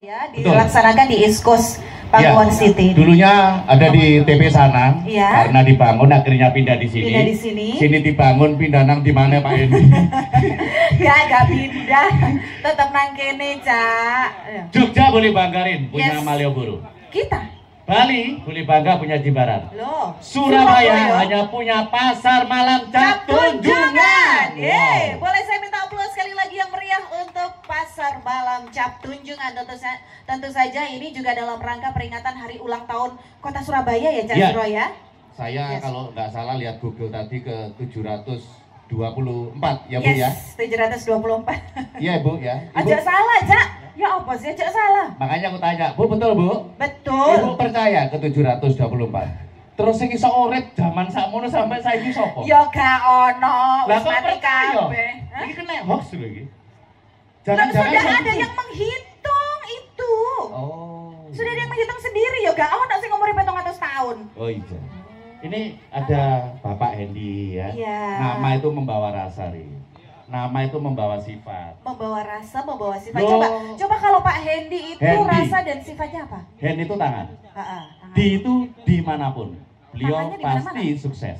Ya, dilaksanakan di East Coast Pakuan Ya, City. Dulunya ada di TP sana, Iya. karena dibangun akhirnya pindah di sini. Pindah di sini. Sini dibangun, pindah nang di mana Pak Edi? Gak, gak pindah. Tetap nang kene, Cak. Ya. Jogja boleh banggarin punya Yes. Malioboro. Kita. Bali boleh bangga punya Jimbaran. Loh. Surabaya hanya punya pasar malam cap tunjungan. Yeay. Wow. Boleh saya minta aplaus sekali lagi yang meriah untuk Pasar Malam Cap Tunjungan. Tentu, sa- tentu saja ini juga dalam rangka peringatan hari ulang tahun Kota Surabaya ya, Cak Ya. Suro ya? Saya Yes. kalau nggak salah lihat Google tadi ke 724 ya Bu ya. Yes, 724. Iya Bu ya. Ibu, Aja salah, Cak. Ya apa sih, aja salah. makanya aku tanya, Bu betul Bu? Ibu Betul. percaya ke 724? Terus sing iso urip zaman sakmono sampai saiki sapa? Ya gak ono, wis mati kabeh. Ini kena hoax lho iki. Lah, sudah ada yang menghitung itu. Oh. Sudah ada yang menghitung sendiri ya gak ono sing umure 700 tahun. Oh iya. Ini ada Bapak Hendy ya. Iya. Nama itu membawa rasa, Ri. Nama itu membawa sifat. Membawa rasa, membawa sifat. Loh. Coba, coba kalau Pak Hendy itu Hendy. rasa dan sifatnya apa? Hand itu tangan. Heeh, tangan. Di itu di mana pun. Beliau Tangannya di pasti mana-mana? sukses.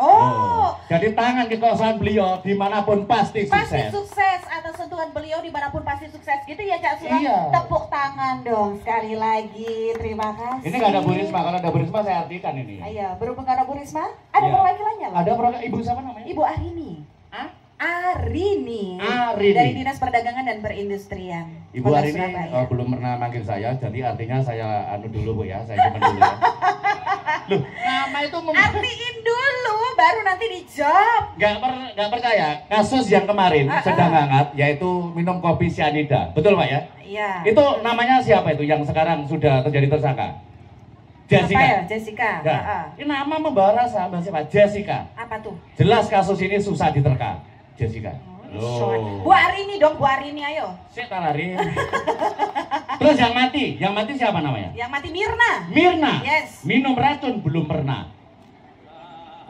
Oh, Jadi tangan kekuasaan beliau di mana pun pasti pasti sukses. sukses atas sentuhan beliau di mana pun pasti sukses gitu ya Cak Sura. Iya. Tepuk tangan dong sekali lagi. Terima kasih. Ini nggak ada Bu Risma. Kalau ada Bu Risma saya artikan ini. Ayo, berhubung karena Bu Risma, ada Iya. perwakilannya loh. Ada program ibu siapa namanya? Ibu Arini. Ah? Arini. Arini. Dari Dinas Perdagangan dan Perindustrian. Ibu Kota hari ini Surabaya. oh, belum pernah manggil saya, jadi artinya saya anu dulu bu ya, saya simpan dulu ya. Loh, nama itu mem- Artiin dulu, baru nanti dijawab. nggak per, nggak percaya. Kasus yang kemarin Ah, ah. sedang hangat, yaitu minum kopi cyanida, betul pak ya? Iya. Itu namanya siapa itu yang sekarang sudah terjadi tersangka? Jessica. Apa ya? Jessica. Ya. Ah, ah. Ini nama membawa rasa, Mbak siapa? Jessica. Apa tuh? Jelas kasus ini susah diterka. Jessica. Oh, Bu Arini dong, Bu Arini ayo. Saya tak lari. Terus yang mati, yang mati siapa namanya? Yang mati Mirna. Mirna. Yes. Minum racun belum pernah.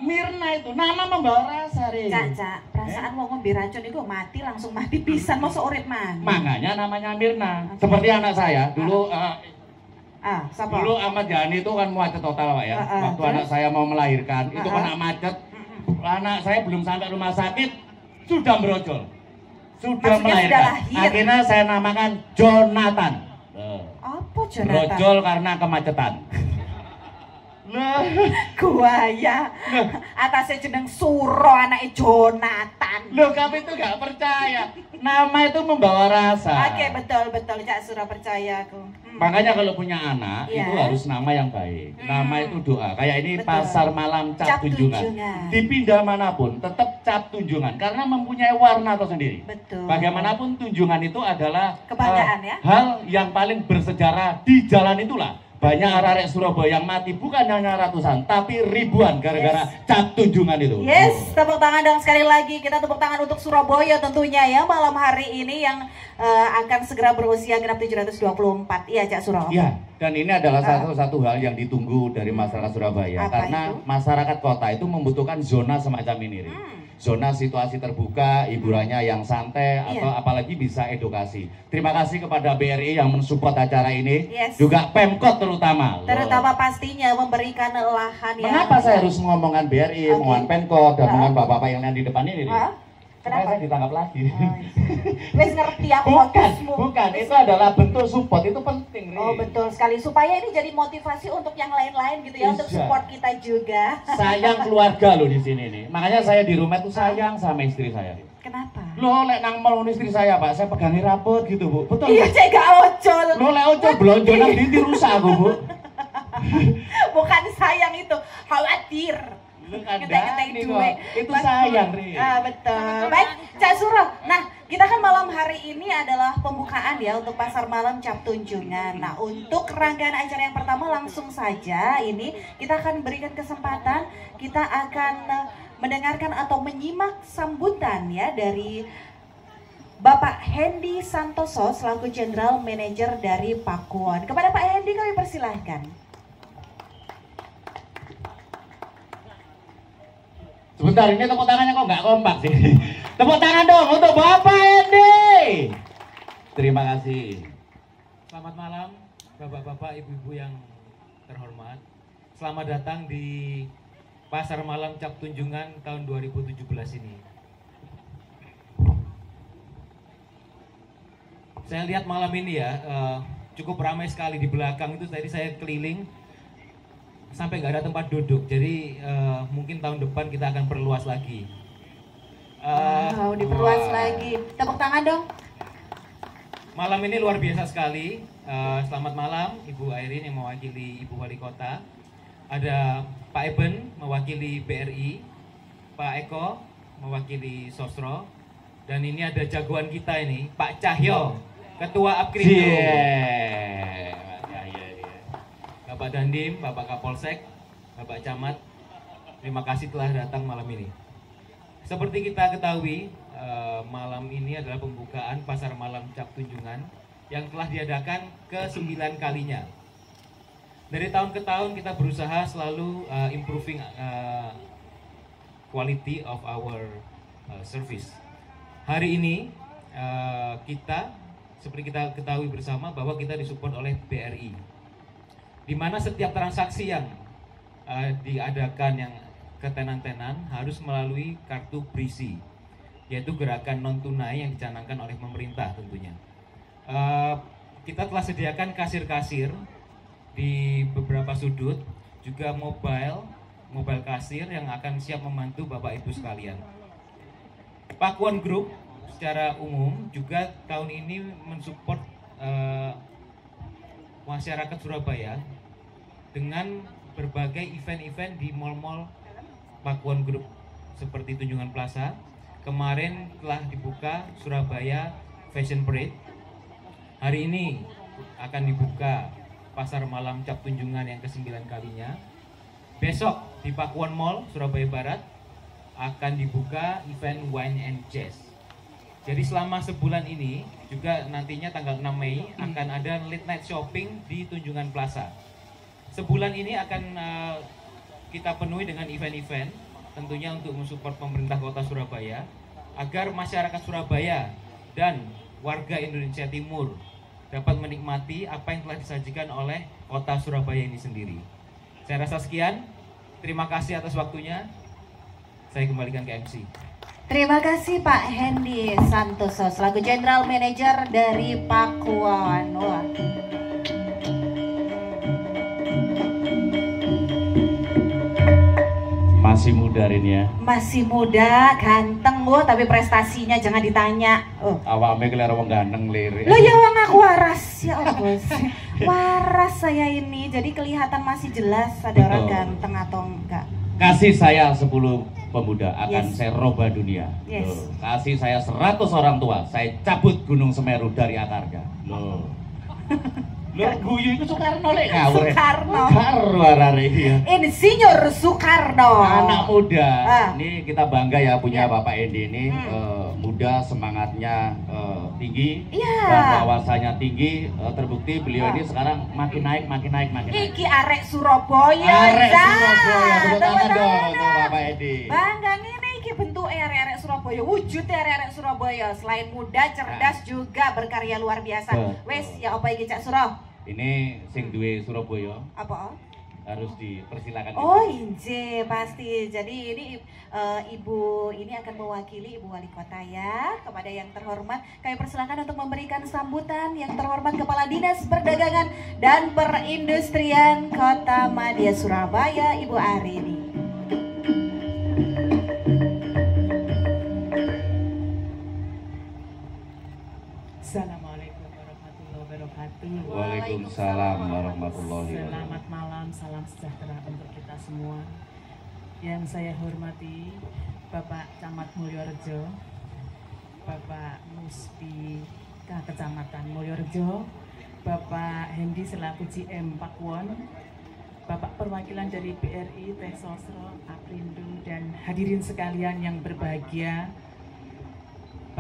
Mirna itu nama membawa rasa, Ri. Cak, cak, perasaan mau ngombe racun itu mati langsung mati pisan mau seurip man. Makanya namanya Mirna. Oke. Seperti anak saya, dulu eh, Ah, siapa? dulu Ahmad Yani itu kan macet total, Pak ya. Ah, ah, Waktu terus? anak saya mau melahirkan, itu Ah, ah. kena macet. Anak saya belum sampai rumah sakit sudah merojol. Sudah Maksudnya melahirkan. sudah? Akhirnya saya namakan Jonathan. Apa Jonathan? Merojol karena kemacetan. Lah, Guaya. Atasnya jeneng Suro, anaknya Jonathan. Loh kami itu nggak percaya. Nama itu membawa rasa. Oke, betul betul Cak Suro percaya aku. Hmm. Makanya kalau punya anak Iya. itu harus nama yang baik. Nama Hmm. itu doa. Kayak ini Betul. pasar malam cap, Cap tunjungan. tunjungan. Dipindah mana pun tetap cap tunjungan karena mempunyai warna tersendiri. Betul. Bagaimanapun tunjungan itu adalah Kebanggaan, eh, ya. hal yang paling bersejarah di jalan itulah. Banyak arek Surabaya yang mati bukan hanya ratusan tapi ribuan gara-gara cap tunjungan itu. Yes, tepuk tangan dong sekali lagi. Kita tepuk tangan untuk Surabaya tentunya ya malam hari ini yang eh, akan segera berusia genap 724. Iya, Cak Suro. Iya, dan ini adalah Ah. satu satu hal yang ditunggu dari masyarakat Surabaya Apa karena itu? masyarakat kota itu membutuhkan zona semacam ini. Hmm. Zona situasi terbuka, hiburannya yang santai Iya. atau apalagi bisa edukasi. Terima kasih kepada BRI yang mensupport acara ini, Yes. juga Pemkot terutama. Loh. Terutama pastinya memberikan lahan yang Mengapa saya harus ngomongkan Oke. BRI, ngomongkan Pemkot dan ngomongkan bapak-bapak yang di depan ini? Hah? Kenapa? saya ditangkap lagi. Oh, iya. Wes ngerti aku bukan, bukan. Itu adalah bentuk support itu penting. Ri. Oh betul sekali supaya ini jadi motivasi untuk yang lain-lain gitu ya untuk Iya. support kita juga. sayang keluarga loh di sini nih. Makanya saya di rumah tuh sayang sama istri saya. Kenapa? Lo lek nang mall istri saya pak, saya pegangi rapot gitu bu. Betul. Iya cek gak ojol. Lo lek ojo belonjo nang di rusak aku bu. Bukan sayang itu, khawatir. Kandang duit. Itu sayang ri. Ah betul. Baik, Cak Suro. Nah, kita kan malam hari ini adalah pembukaan ya untuk pasar malam Cap Tunjungan. Nah, untuk rangkaian acara yang pertama langsung saja ini kita akan berikan kesempatan kita akan eh, mendengarkan atau menyimak sambutan ya dari Bapak Hendy Santoso selaku General Manager dari Pakuan. Kepada Pak Hendy kami persilahkan. Sebentar ini tepuk tangannya kok nggak kompak sih. Tepuk tangan dong untuk Bapak Endi. Terima kasih. Selamat malam, bapak-bapak, ibu-ibu yang terhormat. Selamat datang di Pasar Malam Cap Tunjungan tahun 2017 ini. Saya lihat malam ini ya, eh, cukup ramai sekali di belakang itu tadi saya keliling sampai nggak ada tempat duduk. Jadi eh, mungkin tahun depan kita akan perluas lagi. Eh, Wow, diperluas Wah. lagi. Tepuk tangan dong. Malam ini luar biasa sekali. Eh, selamat malam Ibu Airin yang mewakili Ibu Wali Kota. Ada Pak Eben mewakili BRI, Pak Eko mewakili Sosro, dan ini ada jagoan kita ini Pak Cahyo, Ketua Apkrindo. Cie. Bapak Dandim, Bapak Kapolsek, Bapak Camat, terima kasih telah datang malam ini. Seperti kita ketahui, eh, malam ini adalah pembukaan Pasar Malam Cap Tunjungan yang telah diadakan ke sembilan kalinya. Dari tahun ke tahun kita berusaha selalu eh, improving eh, quality of our service. Hari ini kita seperti kita ketahui bersama bahwa kita disupport oleh BRI di mana setiap transaksi yang uh, diadakan yang ketenan-tenan harus melalui kartu berisi yaitu gerakan non tunai yang dicanangkan oleh pemerintah tentunya. Uh, kita telah sediakan kasir-kasir di beberapa sudut juga mobile mobile kasir yang akan siap membantu bapak ibu sekalian. Pakuan Group secara umum juga tahun ini mensupport uh, masyarakat Surabaya dengan berbagai event-event di mall-mall Pakuan Group seperti Tunjungan Plaza. Kemarin telah dibuka Surabaya Fashion Parade. Hari ini akan dibuka Pasar Malam Cap Tunjungan yang ke-9 kalinya. Besok di Pakuan Mall Surabaya Barat akan dibuka event Wine and Jazz. Jadi selama sebulan ini juga nantinya tanggal 6 Mei akan ada late night shopping di Tunjungan Plaza. Sebulan ini akan eh, kita penuhi dengan event-event tentunya untuk mensupport pemerintah Kota Surabaya agar masyarakat Surabaya dan warga Indonesia Timur dapat menikmati apa yang telah disajikan oleh Kota Surabaya ini sendiri. Saya rasa sekian. Terima kasih atas waktunya. Saya kembalikan ke MC. Terima kasih Pak Hendy Santoso selaku General Manager dari Pakuan. Wah. Masih muda Rin ya. Masih muda, ganteng bu, tapi prestasinya jangan ditanya. Oh. Awaknya kelihatan wong ganteng lirik. Lo ya wong aku waras ya sih. Waras saya ini, jadi kelihatan masih jelas ada orang ganteng atau enggak. Kasih saya 10 pemuda akan Yes. saya roba dunia. Yes. Loh. Kasih saya 100 orang tua, saya cabut Gunung Semeru dari akarnya. Loh. Loh, guyu itu Soekarno lek ngawur. Soekarno. Soekarno arare iya. Insinyur Soekarno. Anak muda. Ah. Ini kita bangga ya punya Ya. Bapak Endi ini Hmm. eh, muda, semangatnya eh, tinggi Iya. dan wawasannya tinggi. Eh, terbukti beliau ini sekarang makin naik, makin naik, makin naik. Iki arek Surabaya. Arek Zah. Surabaya, tepuk tangan dong untuk Bapak Edi. Bangga ini iki bentuk arek-arek Surabaya, wujudnya arek-arek Surabaya. Selain muda, cerdas juga berkarya luar biasa. Betul. Wes, ya apa iki Cak Suro? Ini sing duwe Surabaya Apa? Harus dipersilakan. Oh inje pasti. Jadi ini eh, ibu ini akan mewakili ibu wali kota ya kepada yang terhormat. Kami persilakan untuk memberikan sambutan yang terhormat Kepala Dinas Perdagangan dan Perindustrian Kota Madia Surabaya Ibu Arini. Waalaikumsalam warahmatullahi Selamat wabarakatuh. malam, salam sejahtera untuk kita semua. Yang saya hormati Bapak Camat Mulyorejo, Bapak Muspi Kecamatan Mulyorejo, Bapak Hendi selaku GM Pakuwon, Bapak perwakilan dari BRI, Teh Sosro, Aprindo, dan hadirin sekalian yang berbahagia,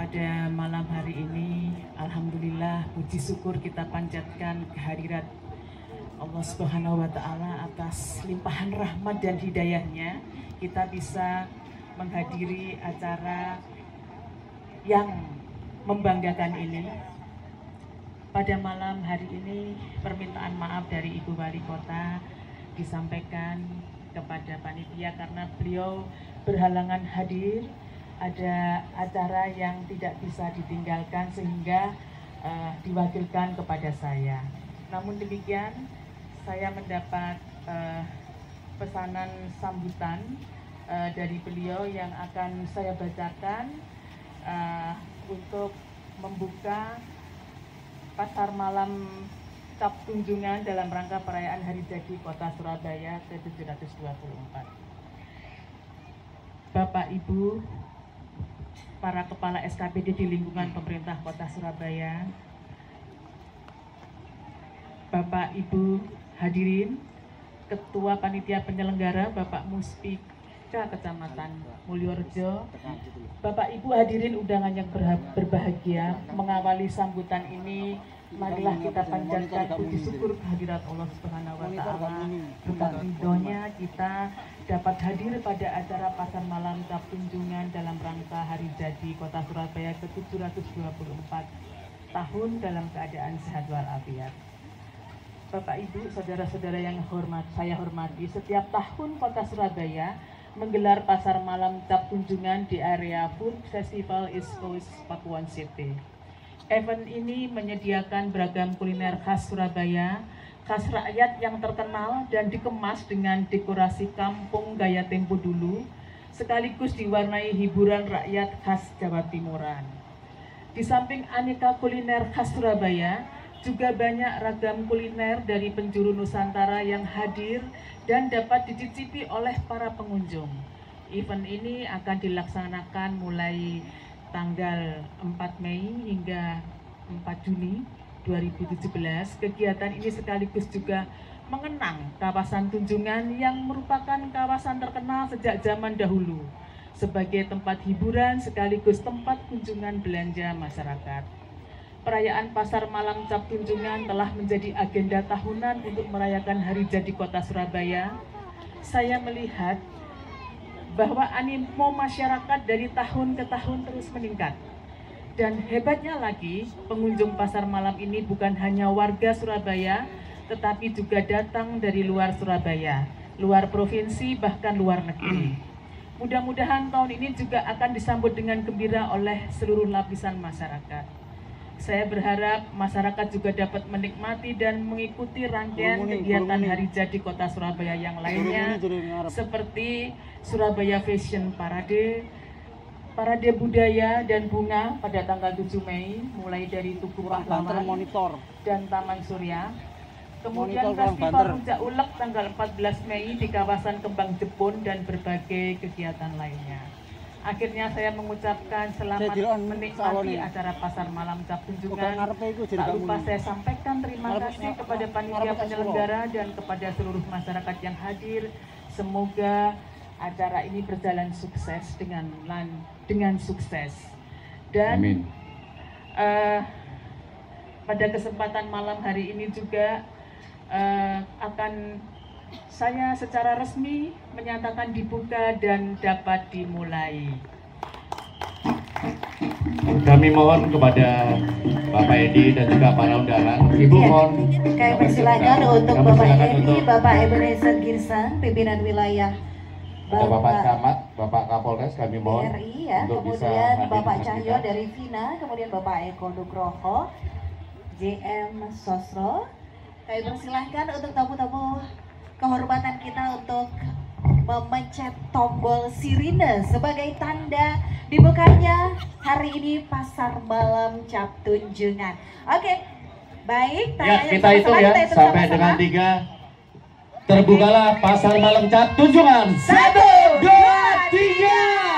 pada malam hari ini alhamdulillah puji syukur kita panjatkan kehadirat Allah Subhanahu wa taala atas limpahan rahmat dan hidayahnya. Kita bisa menghadiri acara yang membanggakan ini. Pada malam hari ini permintaan maaf dari Ibu Wali Kota disampaikan kepada panitia karena beliau berhalangan hadir ada acara yang tidak bisa ditinggalkan sehingga uh, diwakilkan kepada saya. Namun demikian saya mendapat uh, pesanan sambutan uh, dari beliau yang akan saya bacakan uh, untuk membuka pasar malam Cap Tunjungan dalam rangka perayaan Hari Jadi Kota Surabaya ke-724. Bapak Ibu, para kepala SKPD di lingkungan pemerintah Kota Surabaya, Bapak Ibu hadirin, Ketua Panitia Penyelenggara Bapak Muspika Kecamatan Mulyorejo, Bapak Ibu hadirin undangan yang berbahagia mengawali sambutan ini marilah kita panjatkan puji syukur kehadirat Allah Subhanahu wa taala. Berkat ridhonya kita dapat hadir pada acara pasar malam Cap Tunjungan dalam rangka hari jadi Kota Surabaya ke-724 tahun dalam keadaan sehat walafiat. Bapak Ibu, saudara-saudara yang hormat, saya hormati, setiap tahun Kota Surabaya menggelar pasar malam Cap Tunjungan di area Food Festival East Coast Pakuan City. Event ini menyediakan beragam kuliner khas Surabaya, khas rakyat yang terkenal dan dikemas dengan dekorasi kampung gaya tempo dulu, sekaligus diwarnai hiburan rakyat khas Jawa Timuran. Di samping aneka kuliner khas Surabaya, juga banyak ragam kuliner dari penjuru Nusantara yang hadir dan dapat dicicipi oleh para pengunjung. Event ini akan dilaksanakan mulai tanggal 4 Mei hingga 4 Juni 2017. Kegiatan ini sekaligus juga mengenang kawasan Tunjungan yang merupakan kawasan terkenal sejak zaman dahulu sebagai tempat hiburan sekaligus tempat kunjungan belanja masyarakat. Perayaan Pasar Malam Cap Tunjungan telah menjadi agenda tahunan untuk merayakan Hari Jadi Kota Surabaya. Saya melihat bahwa animo masyarakat dari tahun ke tahun terus meningkat. Dan hebatnya lagi, pengunjung pasar malam ini bukan hanya warga Surabaya, tetapi juga datang dari luar Surabaya, luar provinsi, bahkan luar negeri. Mudah-mudahan tahun ini juga akan disambut dengan gembira oleh seluruh lapisan masyarakat. Saya berharap masyarakat juga dapat menikmati dan mengikuti rangkaian kegiatan Hari Jadi Kota Surabaya yang lainnya seperti Surabaya Fashion Parade, Parade Budaya dan Bunga pada tanggal 7 Mei mulai dari Tugu Pahlawan dan Taman Surya. Kemudian Festival Rujak Ulek tanggal 14 Mei di kawasan Kembang Jepun dan berbagai kegiatan lainnya. Akhirnya saya mengucapkan selamat menikmati acara pasar malam Cap Tunjungan. Tak lupa saya sampaikan terima kasih kepada panitia penyelenggara dan kepada seluruh masyarakat yang hadir. Semoga acara ini berjalan sukses dengan dengan sukses. Dan Amin. Uh, pada kesempatan malam hari ini juga uh, akan saya secara resmi menyatakan dibuka dan dapat dimulai. Kami mohon kepada Bapak Edi dan juga para undangan, Ibu ya, mohon. Kami persilakan untuk kami Bapak Edi, untuk Bapak Ebenezer Girsan, pimpinan wilayah Bapak, Bapak Camat, Bapak Kapolres kami mohon RI ya, untuk kemudian bisa Bapak Cahyo kita. dari Vina, kemudian Bapak Eko Nugroho, JM Sosro. Kami persilahkan untuk tamu-tamu kehormatan kita untuk memencet tombol sirine sebagai tanda dibukanya hari ini pasar malam Cap Tunjungan. Oke, baik. Ya, kita itu ya kita sampai sama dengan tiga. Terbukalah pasar malam Cap Tunjungan. Satu, dua, tiga.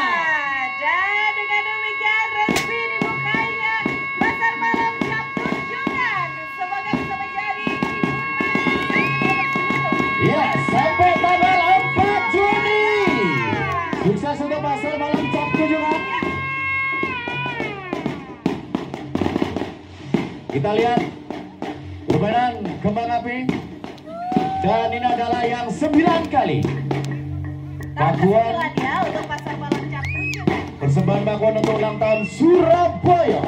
Kita lihat permainan kembang api dan ini adalah yang sembilan kali. Bakuan ya untuk pasar malam Persembahan bakuan untuk ulang tahun Surabaya.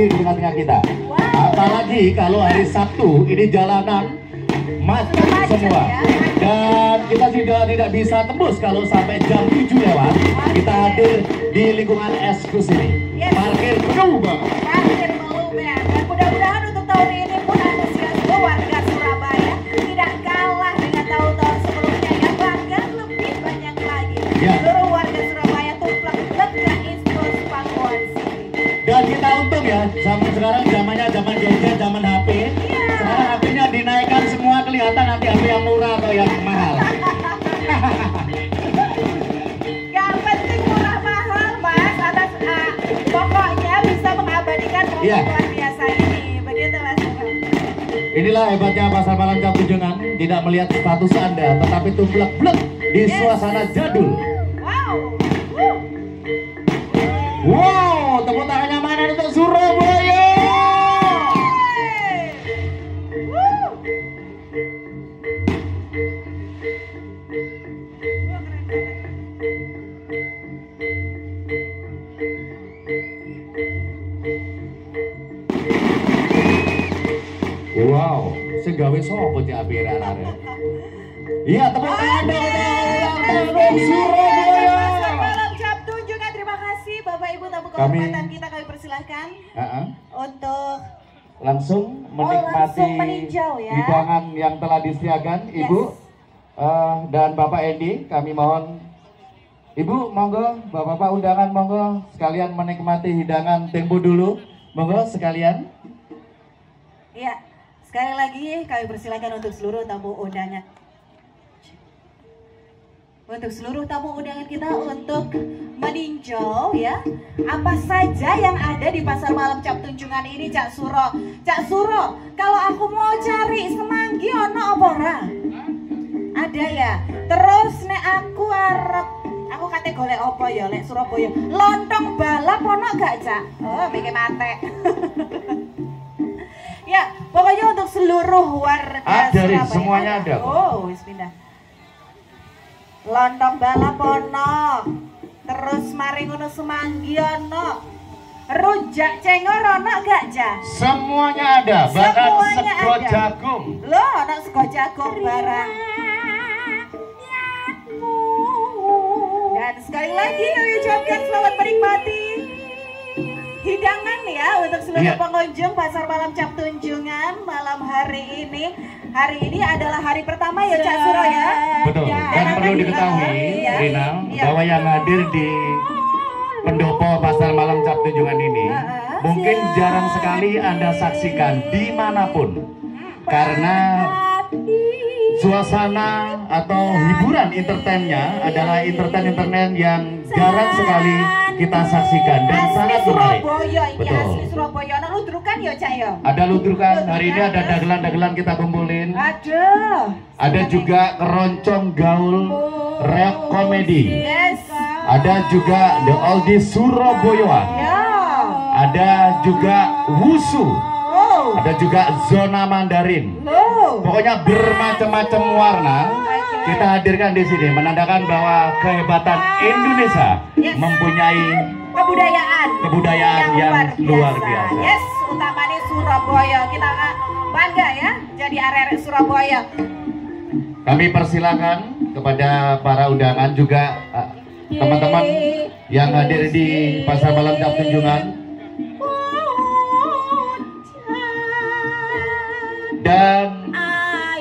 Hadir di tengah-tengah kita. Apalagi kalau hari Sabtu ini jalanan macet semua. ya. Dan kita sudah tidak bisa tembus kalau sampai jam 7 lewat. Kita hadir di lingkungan eskus ini. Parkir penuh banget. Akhir meluber dan mudah-mudahan untuk tahun ini pun antusiasme warga Surabaya tidak kalah dengan tahun-tahun sebelumnya yang bahkan lebih banyak lagi. Ya. Atau yang mahal. Yang penting murah mahal mas atas ah, pokoknya bisa mengabadikan momen Iya. luar biasa ini. Begitu mas. Inilah hebatnya pasar malam Cap Tunjungan, tidak melihat status Anda, tetapi tumplek-blek di Yes. suasana jadul. Hidangan yang telah disediakan Ibu eh, dan Bapak Endi kami mohon. Ibu monggo. Bapak-bapak undangan monggo. Sekalian menikmati hidangan tempo dulu. Monggo sekalian. Iya, sekali lagi kami persilakan untuk seluruh tamu undangan. Untuk seluruh tamu undangan kita untuk meninjau ya apa saja yang ada di pasar malam Cap Tunjungan ini Cak Suro. Cak Suro, kalau aku mau cari semanggi ono apa ora? Ada ya. Terus nek aku arep aku kate golek apa ya lek Surabaya? Lontong balap ono gak, Cak? Oh, mikir mate. Ya, pokoknya untuk seluruh warga Ada. Surabaya. Semuanya ada. Oh, wis pindah. Lontong balap ono. Terus mari ngono semanggi ono. Rujak cengor ono gak, Ja? semuanya ada bahkan Semuanya sego ada. jagung Lo ono sego jagung barang. Dan sekali lagi kami ucapkan selamat menikmati hidangan ya untuk seluruh Iya. pengunjung pasar malam Cap Tunjungan malam hari ini. Hari ini adalah hari pertama ya Cak Suro ya. betul Ya, dan perlu diketahui Iya. Rina Iya. bahwa yang hadir di pendopo pasar malam Cap Tunjungan ini Heeh. mungkin jarang sekali anda saksikan di mana pun karena suasana atau hiburan entertainnya adalah entertain-entertain yang jarang sekali kita saksikan dan asli sangat menarik. Surabaya ini Betul. asli Surabaya nah ludrukan ya cak ya Ada ludrukan, hari ini ada dagelan-dagelan kita kumpulin. ada Ada juga keroncong gaul reok komedi. yes Ada juga The Oldies Surabaya. ya Ada juga Wusu. oh Ada juga Zona Mandarin. Pokoknya bermacam-macam warna kita hadirkan di sini menandakan bahwa kehebatan Indonesia Yes. mempunyai kebudayaan kebudayaan yang luar biasa. yes utamanya Surabaya. Kita ah, bangga ya jadi arek Surabaya. Kami persilakan kepada para undangan juga eh, teman-teman yang hadir di Pasar Malam Cap Tunjungan dan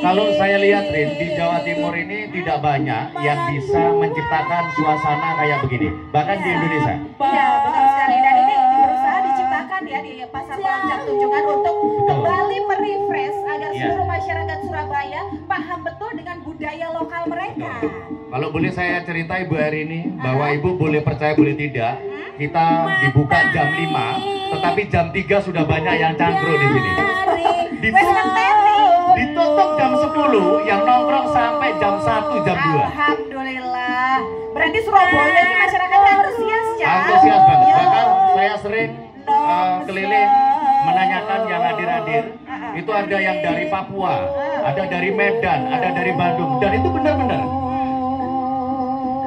kalau saya lihat Rin di Jawa Timur ini tidak banyak yang bisa menciptakan suasana kayak begini bahkan di Indonesia. Ya, betul sekali. Dan ini berusaha diciptakan ya di Pasar Malam Cap Tunjungan untuk kembali merefresh agar Iya. seluruh masyarakat Surabaya paham betul dengan budaya lokal mereka. Kalau boleh saya cerita Ibu hari ini bahwa Ibu boleh percaya boleh tidak kita dibuka jam 5 tetapi jam 3 sudah banyak yang cangkru di sini. Wes Ditutup, jam 10 yang nongkrong sampai jam 1 jam 2. Alhamdulillah. Berarti Surabaya ini masyarakat antusias ya. Antusias banget. Ya. Bahkan saya sering eh, keliling menanyakan yang hadir-hadir. Itu ada yang dari Papua, ada dari Medan, ada dari Bandung dan itu benar-benar.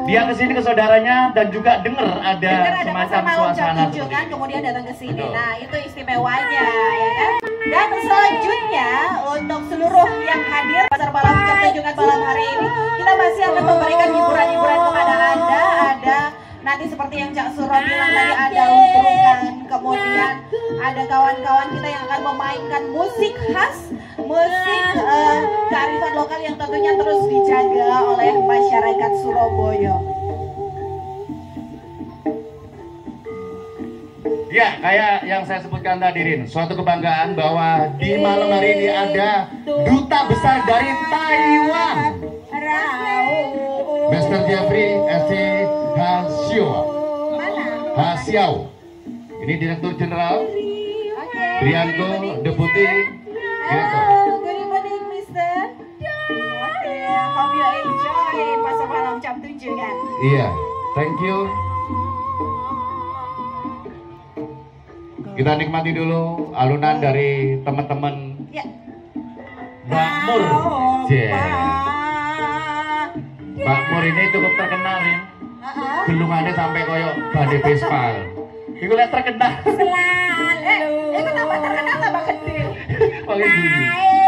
Dia ke sini ke saudaranya dan juga dengar ada Dengar ada semacam suasana tunjungan ini. kemudian datang ke sini. Betul. Nah, itu istimewanya ya kan. Dan selanjutnya untuk seluruh yang hadir pasar malam jam tunjungan malam hari ini, kita masih akan memberikan hiburan-hiburan kepada Anda. Ada nanti seperti yang Cak Suro bilang tadi ada luntrukan, kemudian ada kawan-kawan kita yang akan memainkan musik khas, musik eh, kearifan lokal yang tentunya terus dijaga oleh masyarakat Surabaya. Ya, kayak yang saya sebutkan tadi Rin, suatu kebanggaan bahwa di malam hari ini ada duta besar dari Taiwan, Mr. Jeffrey S. Hasio. Mana? Hasiau. Ini Direktur Jenderal Oke. Trianto Deputi Direktur. Iya, thank you. Kita nikmati dulu alunan dari teman-teman Ya. Makmur. Yeah. Makmur ini cukup terkenal ya. Gelungannya sampai koyok badai Vespa. Itu lihat terkenal. Eh, itu tambah terkenal tambah gede. Pakai